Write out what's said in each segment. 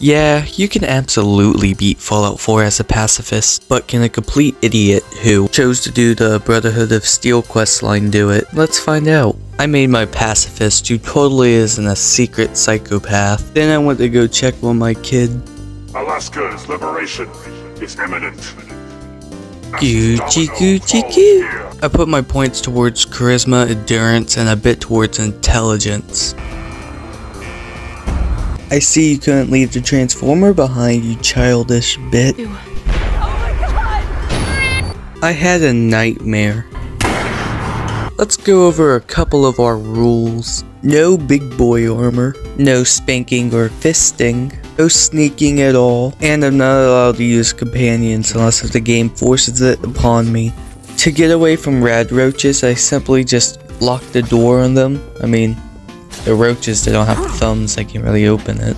Yeah, you can absolutely beat Fallout 4 as a pacifist, but can a complete idiot who chose to do the Brotherhood of Steel questline do it? Let's find out. I made my pacifist who totally isn't a secret psychopath. Then I went to go check on my kid. Alaska's liberation is imminent. Gucci Gucci Goo. I put my points towards charisma, endurance, and a bit towards intelligence. I see you couldn't leave the Transformer behind, you childish bit. I had a nightmare. Let's go over a couple of our rules. No big boy armor, no spanking or fisting, no sneaking at all, and I'm not allowed to use companions unless the game forces it upon me. To get away from rad roaches, I simply just lock the door on them. I mean, the roaches, they don't have thumbs, I can't really open it.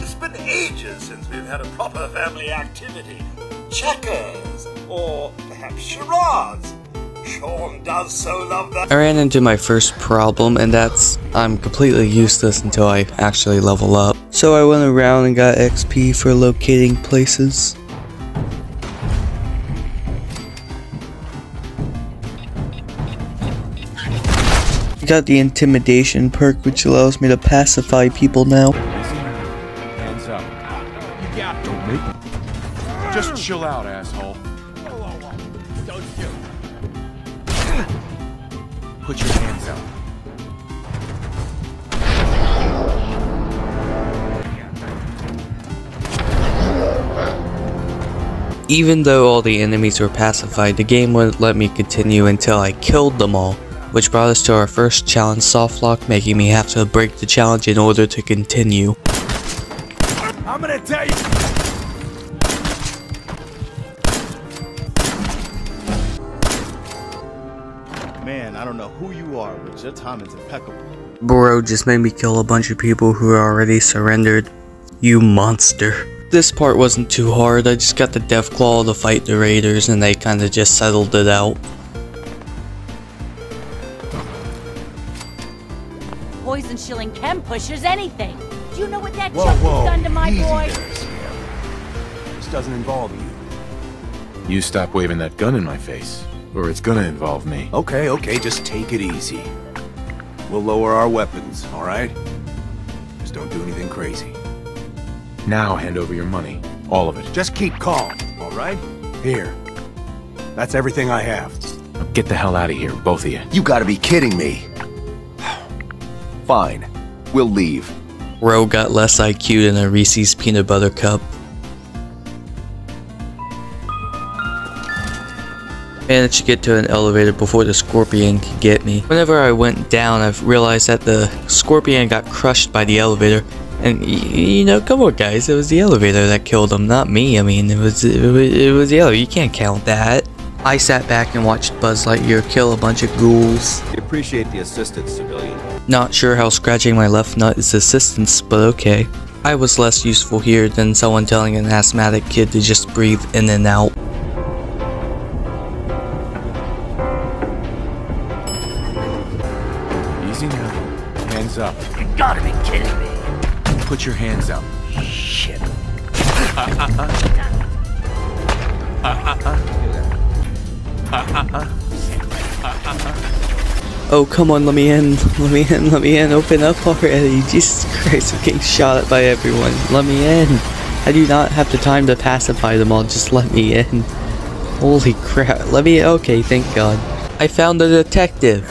It's been ages since we've had a proper family activity. Checkers, or perhaps charades. Shaun does so love that. I ran into my first problem, and that's I'm completely useless until I actually level up. So I went around and got XP for locating places. Got the intimidation perk which allows me to pacify people now. Hands up. You got to make Just chill out, asshole. Don't shoot. Put your hands up. Even though all the enemies were pacified, the game wouldn't let me continue until I killed them all, which brought us to our first challenge softlock, making me have to break the challenge in order to continue. I'm gonna tell you. Man, I don't know who you are, but your timing's impeccable. Bro just made me kill a bunch of people who already surrendered. You monster. This part wasn't too hard, I just got the Death Deathclaw to fight the raiders and they kinda just settled it out. Poison shilling chem pushers anything. Do you know what that Whoa, whoa. has done to my Easy boy? there, This doesn't involve you. You stop waving that gun in my face, or it's gonna involve me. Okay, okay, just take it easy. We'll lower our weapons, alright? Just don't do anything crazy. Now hand over your money. All of it. Just keep calm, alright? Here. That's everything I have. Now get the hell out of here, both of you. You gotta be kidding me. Fine. We'll leave. Ro got less IQ than a Reese's peanut butter cup. Managed to get to an elevator before the scorpion could get me. Whenever I went down, I realized that the scorpion got crushed by the elevator. And you know, come on, guys, it was the elevator that killed him, not me. I mean, it was it was, it was the elevator. You can't count that. I sat back and watched Buzz Lightyear kill a bunch of ghouls. We appreciate the assistance, civilian. Not sure how scratching my left nut is assistance, but okay. I was less useful here than someone telling an asthmatic kid to just breathe in and out. Easy now. Hands up. You gotta be kidding me. Put your hands up. Shit. Oh, come on, let me in. Let me in, let me in. Open up already. Jesus Christ, I'm getting shot at by everyone. Let me in. I do not have the time to pacify them all. Just let me in. Holy crap. Let me. Okay, thank God. I found a detective.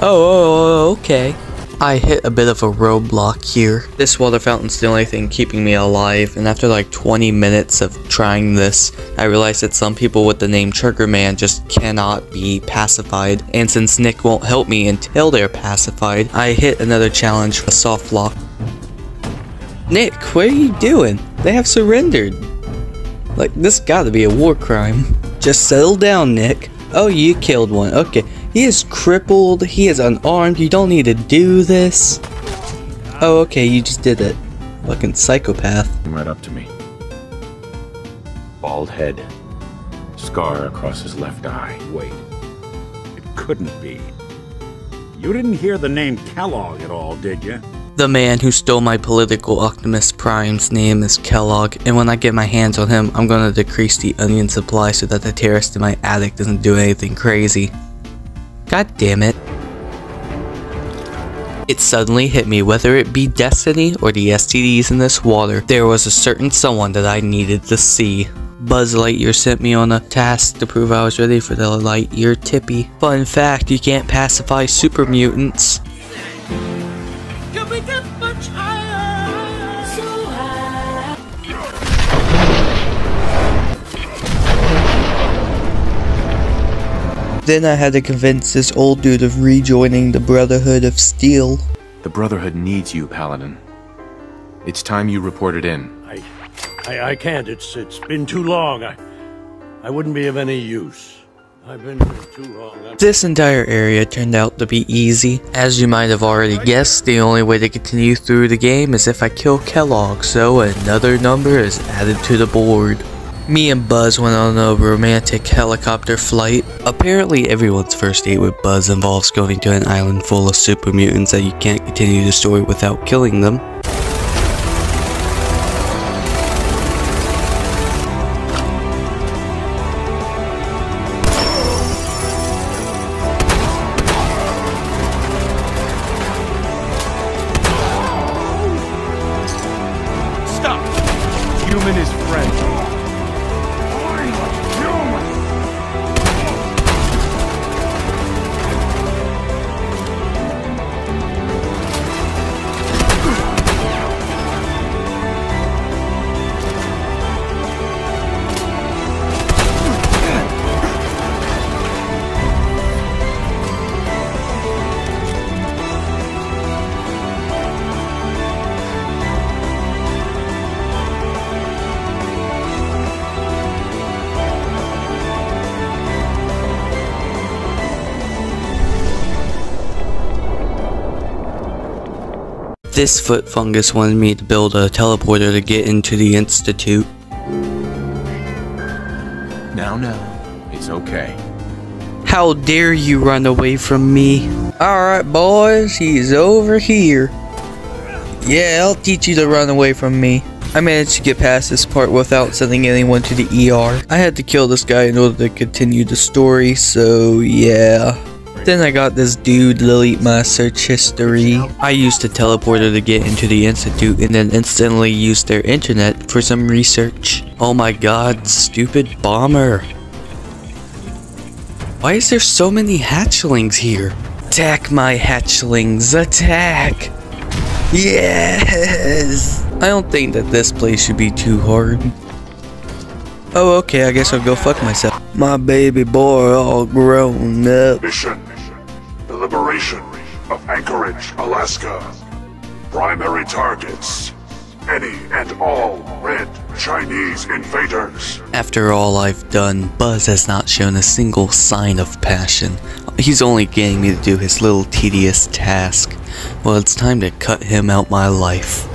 Oh, oh, oh, okay. I hit a bit of a roadblock here. This water fountain's the only thing keeping me alive, and after like 20 minutes of trying this, I realized that some people with the name Triggerman just cannot be pacified, and since Nick won't help me until they're pacified, I hit another challenge for soft lock. Nick, what are you doing? They have surrendered. Like, this gotta be a war crime. Just settle down, Nick. Oh, you killed one. Okay. He is crippled. He is unarmed. You don't need to do this. Oh, okay. You just did it. Fucking psychopath. Right up to me. Bald head. Scar across his left eye. Wait. It couldn't be. You didn't hear the name Kellogg at all, did you? The man who stole my political Optimus Prime's name is Kellogg, and when I get my hands on him, I'm gonna decrease the onion supply so that the terrorist in my attic doesn't do anything crazy. God damn it. It suddenly hit me, whether it be destiny or the STDs in this water, there was a certain someone that I needed to see. Buzz Lightyear sent me on a task to prove I was ready for the Lightyear Tippy. Fun fact, you can't pacify super mutants. Then I had to convince this old dude of rejoining the Brotherhood of Steel. The Brotherhood needs you, Paladin. It's time you reported in. I, I, I can't. It's it's been too long. I, I wouldn't be of any use. I've been here too long. I'm- This entire area turned out to be easy. As you might have already guessed, the only way to continue through the game is if I kill Kellogg, so another number is added to the board. Me and Buzz went on a romantic helicopter flight. Apparently everyone's first date with Buzz involves going to an island full of super mutants that you can't continue the story without killing them. This foot fungus wanted me to build a teleporter to get into the Institute. Now, now. It's okay. How dare you run away from me? Alright boys, he's over here. Yeah, I'll teach you to run away from me. I managed to get past this part without sending anyone to the ER. I had to kill this guy in order to continue the story, so yeah. Then I got this dude delete my search history. I used a teleporter to get into the institute and then instantly used their internet for some research. Oh my god, stupid bomber. Why is there so many hatchlings here? Attack my hatchlings, attack! Yes! I don't think that this place should be too hard. Oh, okay, I guess I'll go fuck myself. My baby boy all grown up. Mission. The liberation of Anchorage, Alaska. Primary targets. Any and all red Chinese invaders. After all I've done, Buzz has not shown a single sign of passion. He's only getting me to do his little tedious task. Well, it's time to cut him out my life.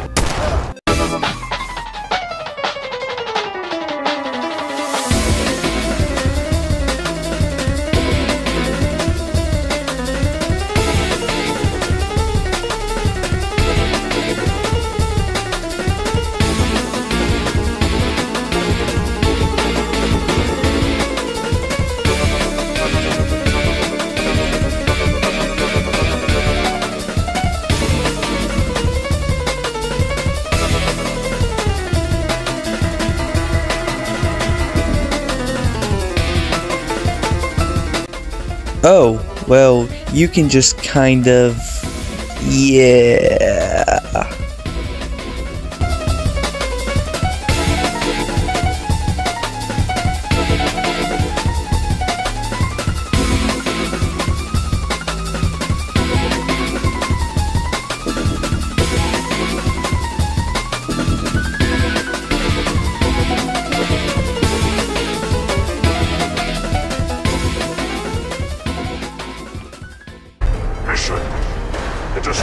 Oh, well, you can just kind of. Yeah.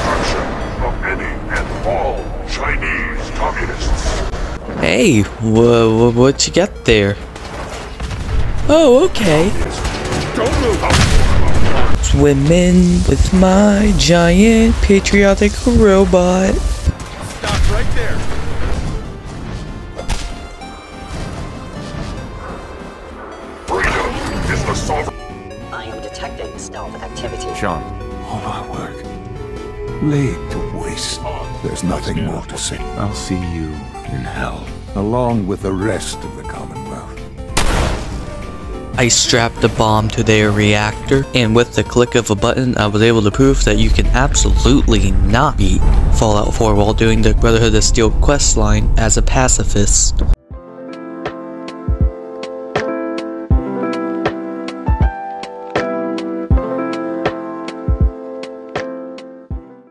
Destruction of any and all Chinese communists. Hey, wha wha- what you got there? Oh, okay. Don't move. swimming with my giant patriotic robot. Stop right there. Freedom is the sovereign. I am detecting stealth activity. Shaun, All our work laid to waste. There's nothing more to say. I'll see you in hell. Along with the rest of the Commonwealth. I strapped a bomb to their reactor, and with the click of a button, I was able to prove that you can absolutely not beat Fallout 4 while doing the Brotherhood of Steel quest line as a pacifist.